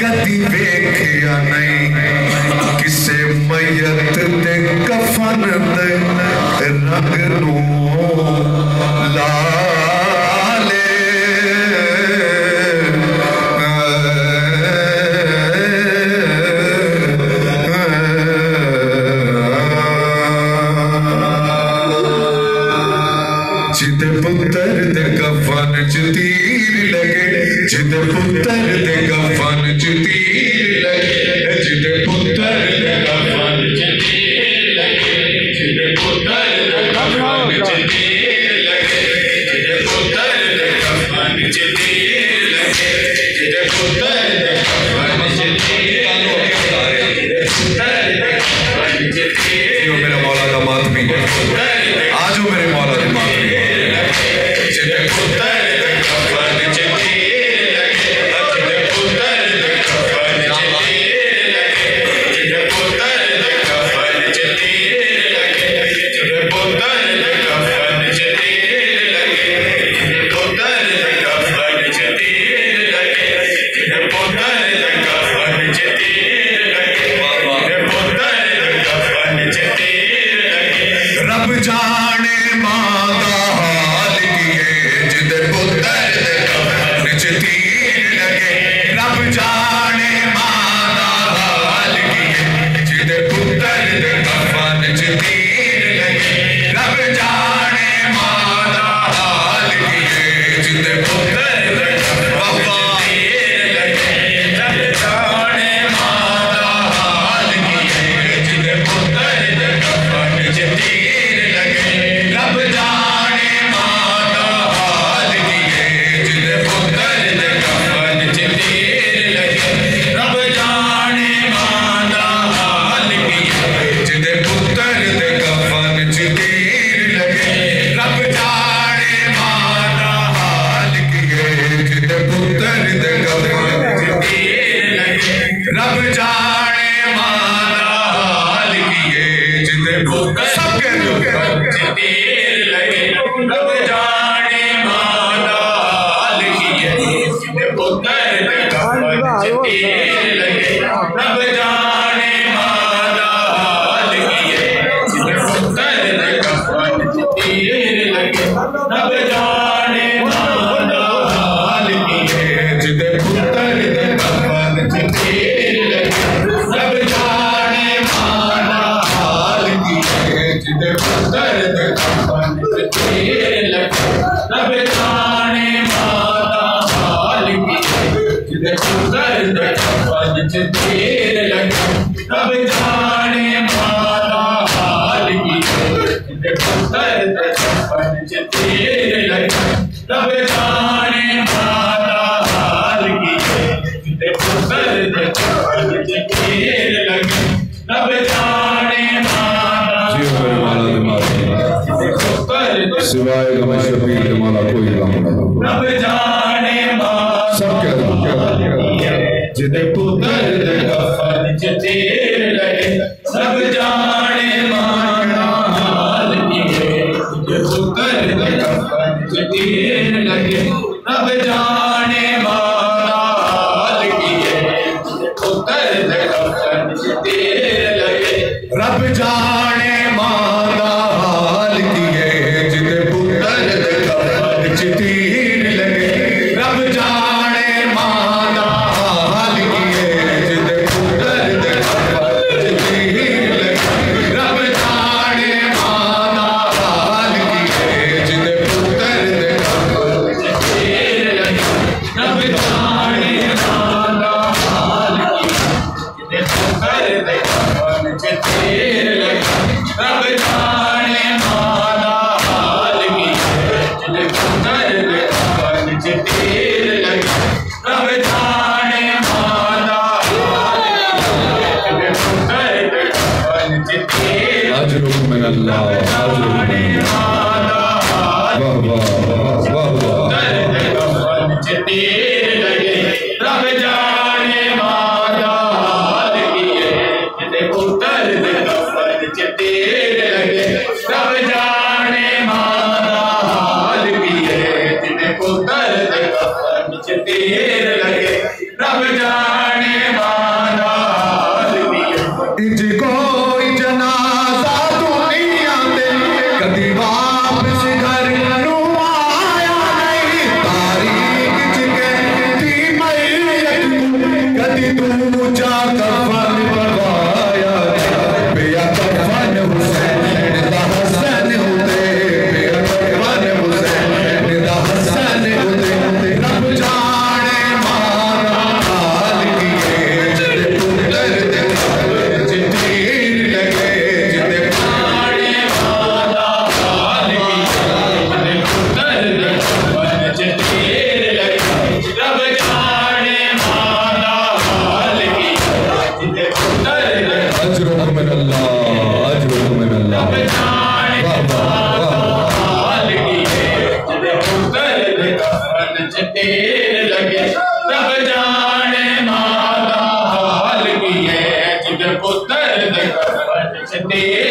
کدی نہیں کسی میت کے کفن رنگ نو لارے چت پتر دے گفن چ Airport Now, سوائے کوئی نہ جانے شکر جد پتر دفن چ تیر سب جانے مانا حال کیے جد پتر دفن چ سب جانے مانا حال کیے جد پتر رب جانے Yeah.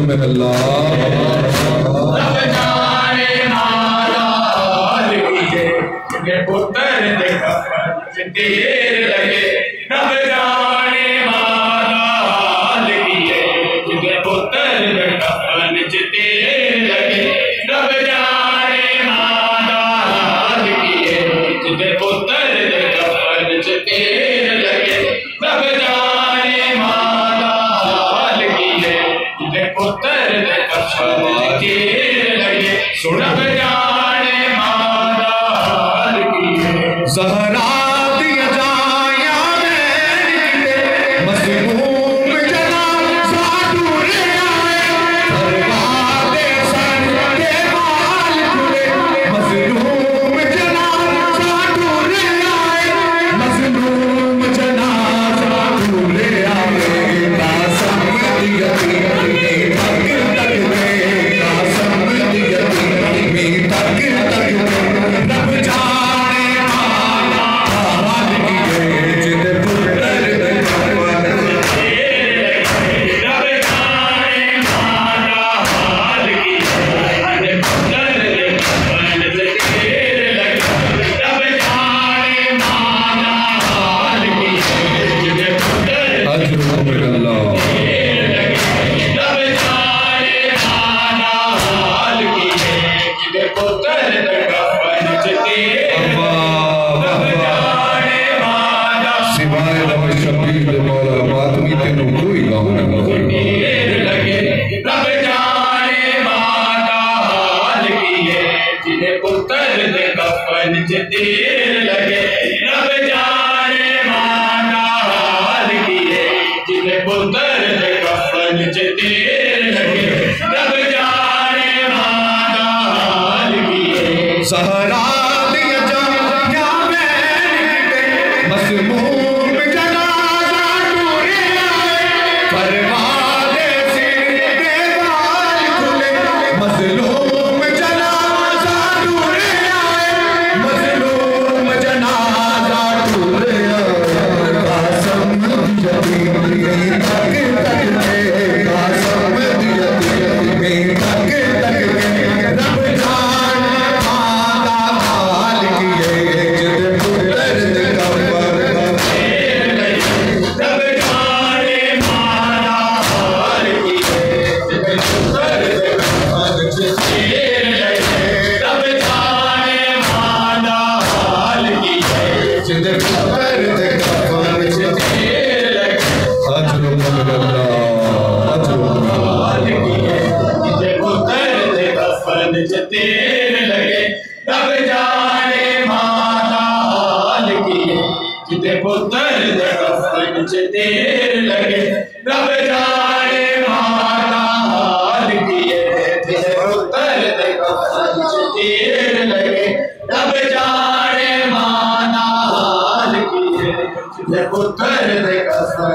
من اللہ Yeah. لگے جانے لگے جانے Zahra. Лекотель, дека са